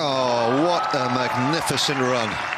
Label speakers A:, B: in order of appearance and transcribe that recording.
A: Oh, what a magnificent run.